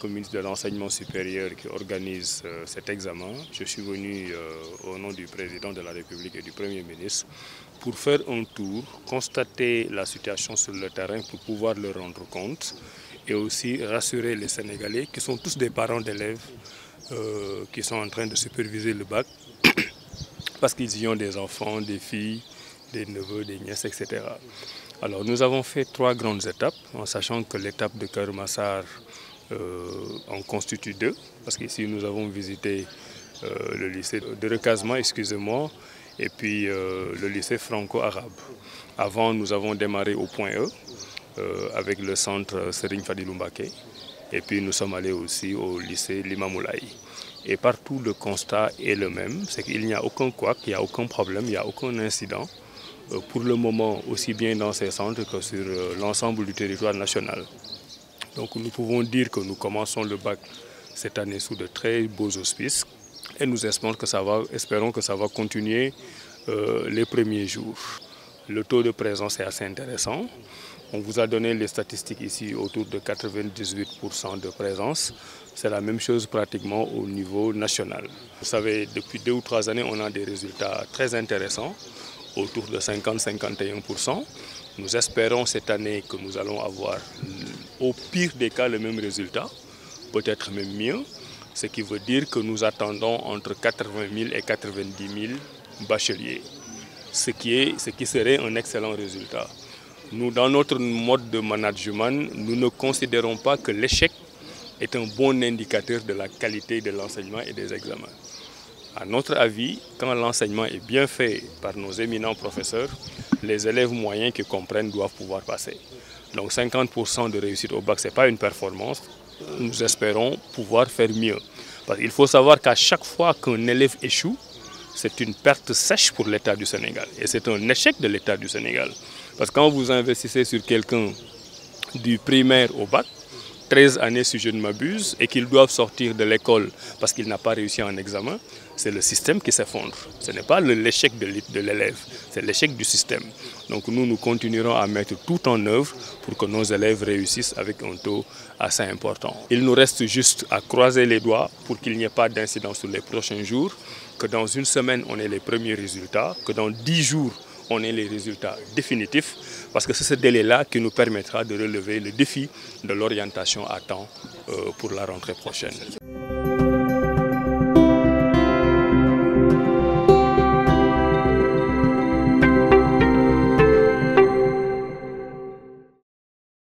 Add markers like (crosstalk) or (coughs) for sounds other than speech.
que ministre de l'Enseignement supérieur qui organise euh, cet examen, je suis venu euh, au nom du président de la République et du Premier ministre pour faire un tour, constater la situation sur le terrain pour pouvoir le rendre compte et aussi rassurer les Sénégalais qui sont tous des parents d'élèves euh, qui sont en train de superviser le bac (coughs) parce qu'ils y ont des enfants, des filles, des neveux, des nièces, etc. Alors nous avons fait trois grandes étapes en sachant que l'étape de Karumassar en constitue deux parce qu'ici nous avons visité euh, le lycée de recasement, excusez-moi, et puis euh, le lycée franco-arabe. Avant, nous avons démarré au point E euh, avec le centre Serigne Fadilou Mbaké. Et puis nous sommes allés aussi au lycée Limamoulaye. Et partout, le constat est le même, c'est qu'il n'y a aucun couac, il n'y a aucun problème, il n'y a aucun incident. euh, Pour le moment, aussi bien dans ces centres que sur euh, l'ensemble du territoire national. Donc nous pouvons dire que nous commençons le bac cette année sous de très beaux auspices et nous espérons que ça va, continuer euh, les premiers jours. Le taux de présence est assez intéressant. On vous a donné les statistiques ici autour de 98% de présence. C'est la même chose pratiquement au niveau national. Vous savez, depuis deux ou trois années, on a des résultats très intéressants, autour de 50-51%. Nous espérons cette année que nous allons avoir, au pire des cas, le même résultat, peut-être même mieux, ce qui veut dire que nous attendons entre 80 000 et 90 000 bacheliers, ce qui, serait un excellent résultat. Nous, dans notre mode de management, nous ne considérons pas que l'échec est un bon indicateur de la qualité de l'enseignement et des examens. À notre avis, quand l'enseignement est bien fait par nos éminents professeurs, les élèves moyens qui comprennent doivent pouvoir passer. Donc 50% de réussite au bac, ce n'est pas une performance. Nous espérons pouvoir faire mieux. Parce qu'il faut savoir qu'à chaque fois qu'un élève échoue, c'est une perte sèche pour l'État du Sénégal. Et c'est un échec de l'État du Sénégal. Parce que quand vous investissez sur quelqu'un du primaire au bac, 13 années si je ne m'abuse, et qu'ils doivent sortir de l'école parce qu'il n'a pas réussi en examen, c'est le système qui s'effondre. Ce n'est pas l'échec de l'élève, c'est l'échec du système. Donc nous, nous continuerons à mettre tout en œuvre pour que nos élèves réussissent avec un taux assez important. Il nous reste juste à croiser les doigts pour qu'il n'y ait pas d'incident sur les prochains jours, que dans une semaine, on ait les premiers résultats, que dans 10 jours, on ait les résultats définitifs, parce que c'est ce délai-là qui nous permettra de relever le défi de l'orientation à temps euh, pour la rentrée prochaine.